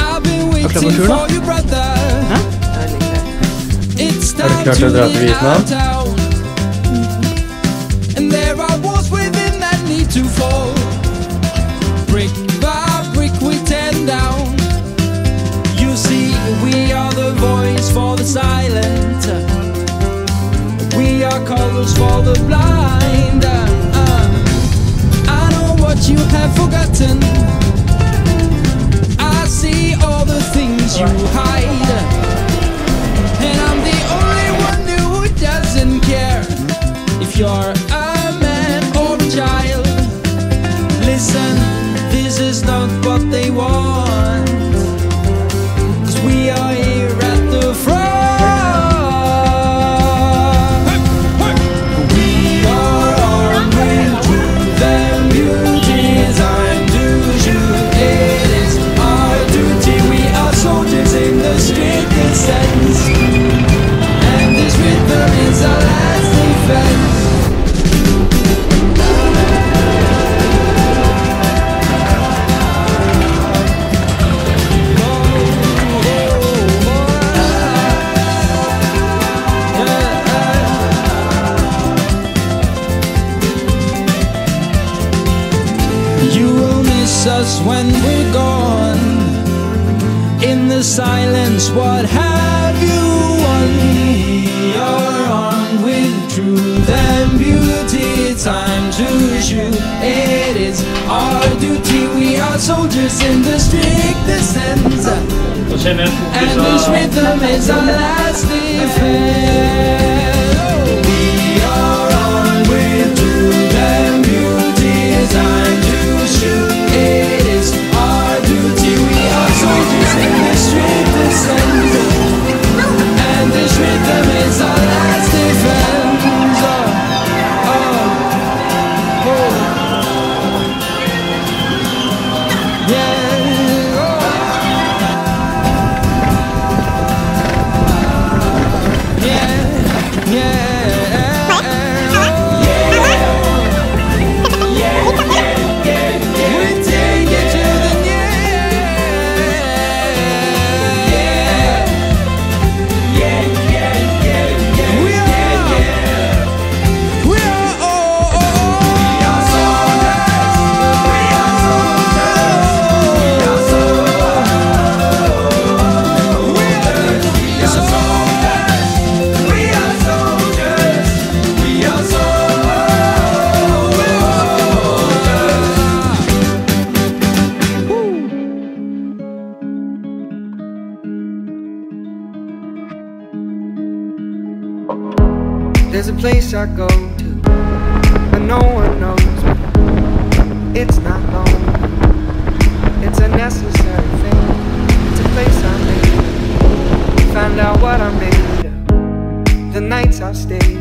I've been waiting på tur, da. for you, brother. It's du time to å dra til Vietnam? town. And there are walls within that need to fall. Brick by brick we tear down. You see, we are the voice for the silent. Are colors for the blind. Uh, I know what you have forgotten. Us when we're gone. In the silence, what have you won? We are armed with truth and beauty. Time to shoot. It is our duty. We are soldiers in the strictest sense. Så kjenner jeg And this rhythm is our last defense. I go to, but no one knows me. It's not lonely, it's a necessary thing. It's a place I made. Find out what I'm made. The nights I've stayed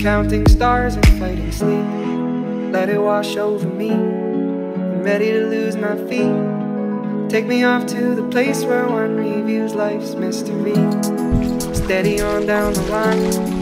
counting stars and fighting sleep. Let it wash over me. I'm ready to lose my feet. Take me off to the place where one reviews life's mystery. Steady on down the line,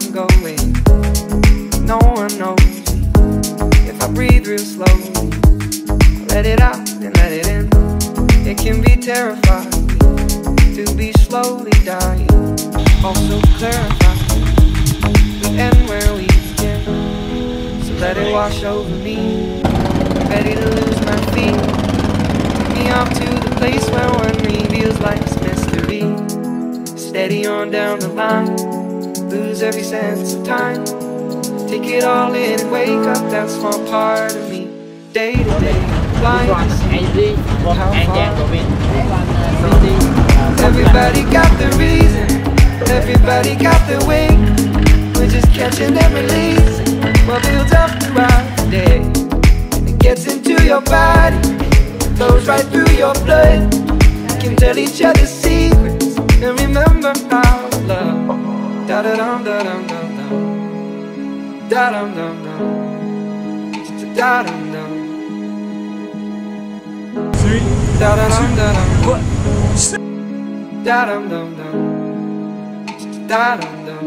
I'm going. No one knows. If I breathe real slowly, let it out and let it in. It can be terrifying to be slowly dying. Also clarifying we end where we begin. So let it wash over me. Ready to lose my feet. Take me off to the place where one reveals life's mystery. Steady on down the line. Lose every sense of time. Take it all in and wake up that small part of me. Day to day, blind how far. Everybody got the reason, everybody got the way. We're just catching and releasing what builds up throughout the day. And it gets into your body, flows right through your blood. We can tell each other secrets and remember love. Da da dum da dum dum dum. Da dum dum dum. Da dum dum. Three, Da da dum da dum. one. Da dum dum dum. Da dum dum.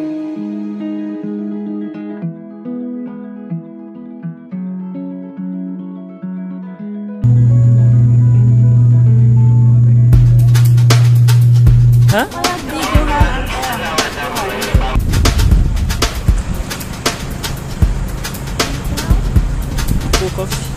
Music on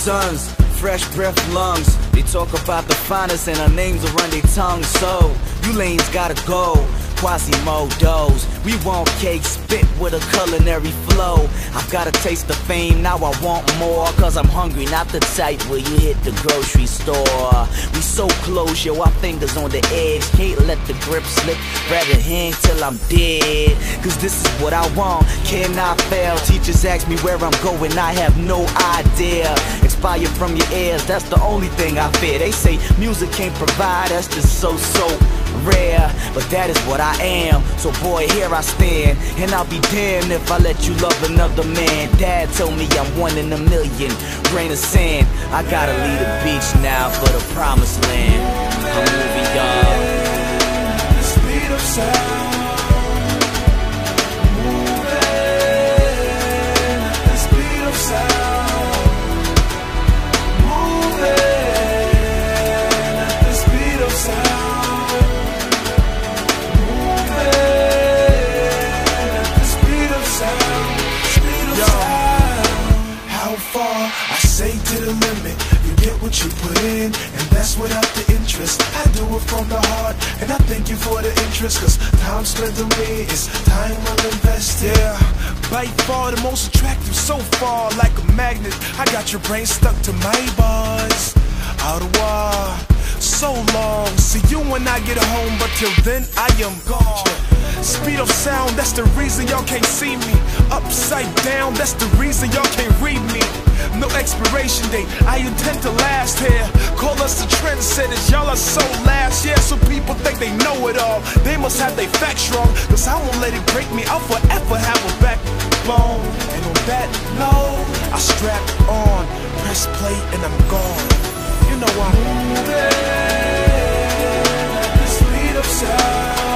sons, fresh breath lungs. They talk about the finest and our names are on their tongues. So, you lanes gotta go. Quasimodos, we want cake spit with a culinary flow. I've got a taste of fame, now I want more. Cause I'm hungry, not the type where you hit the grocery store. We so close, yo, our fingers on the edge. Can't let the grip slip, a hand till I'm dead. Cause this is what I want, cannot fail. Teachers ask me where I'm going, I have no idea. Expire from your ears, that's the only thing I fear. They say music can't provide, that's just so, so rare. But that is what I am. So, boy, here I stand. And I'll be damned if I let you love another man. Dad told me I'm one in a million. Grain of sand. I gotta leave the beach now for the promised land. I'm moving on. speed of sound. Far? I say to the limit. You get what you put in, and that's without the interest. I do it from the heart, and I thank you for the interest. Cause time spent me is time well invested. Yeah, by far the most attractive so far, like a magnet. I got your brain stuck to my buzz. Out of war, so long. See you when I get home, but till then I am gone. Speed of sound, that's the reason y'all can't see me. Upside down, that's the reason y'all can't read me. No expiration date, I intend to last here. Call us the trendsetters, y'all are so last. Yeah, so people think they know it all. They must have their facts wrong, cause I won't let it break me. I'll forever have a backbone. And on that note, I strap on, press play, and I'm gone. You know I'm moving, the speed of sound.